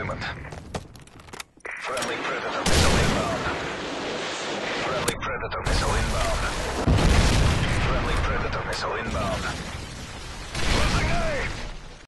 deployment. Friendly Predator missile inbound. Friendly Predator missile inbound. Friendly Predator missile inbound.